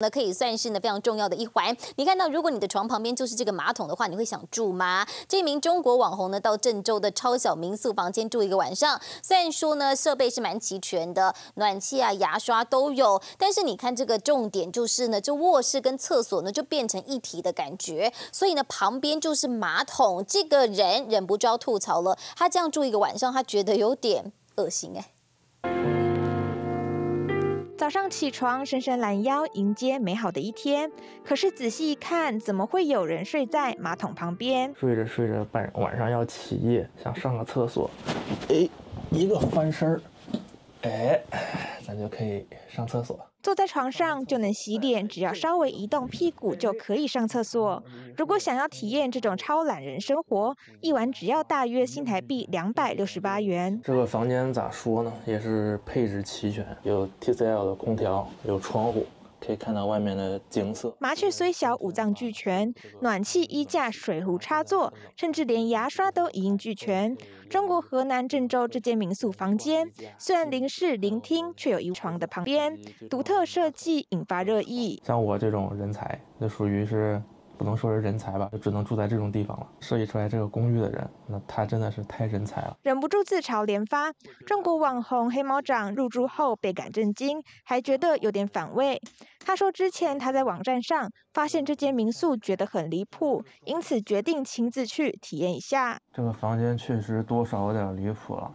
那可以算是呢非常重要的一环。你看到，如果你的床旁边就是这个马桶的话，你会想住吗？这名中国网红呢，到郑州的超小民宿房间住一个晚上。虽然说呢，设备是蛮齐全的，暖气啊、牙刷都有，但是你看这个重点就是呢，这卧室跟厕所呢就变成一体的感觉，所以呢旁边就是马桶。这个人忍不住要吐槽了，他这样住一个晚上，他觉得有点恶心哎。早上起床，伸伸懒腰，迎接美好的一天。可是仔细一看，怎么会有人睡在马桶旁边？睡着睡着，晚晚上要起夜，想上个厕所，哎，一个翻身儿，哎，咱就可以上厕所。坐在床上就能洗脸，只要稍微移动屁股就可以上厕所。如果想要体验这种超懒人生活，一晚只要大约新台币两百六十八元。这个房间咋说呢？也是配置齐全，有 TCL 的空调，有窗户。可以看到外面的景色。麻雀虽小，五脏俱全，暖气、衣架、水壶插座，甚至连牙刷都一应俱全。中国河南郑州这间民宿房间，虽然临室临厅，却有一床的旁边，独特设计引发热议。像我这种人才，那属于是。不能说是人才吧，就只能住在这种地方了。设计出来这个公寓的人，那他真的是太人才了，忍不住自嘲连发。中国网红黑猫长入住后倍感震惊，还觉得有点反胃。他说，之前他在网站上发现这间民宿，觉得很离谱，因此决定亲自去体验一下。这个房间确实多少有点离谱了。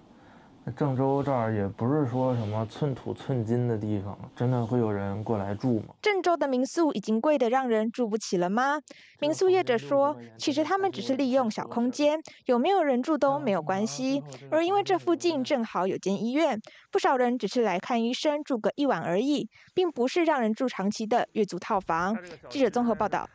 郑州这儿也不是说什么寸土寸金的地方，真的会有人过来住吗？郑州的民宿已经贵得让人住不起了吗？民宿业者说，其实他们只是利用小空间，有没有人住都没有关系。而因为这附近正好有间医院，不少人只是来看医生住个一晚而已，并不是让人住长期的月租套房。记者综合报道。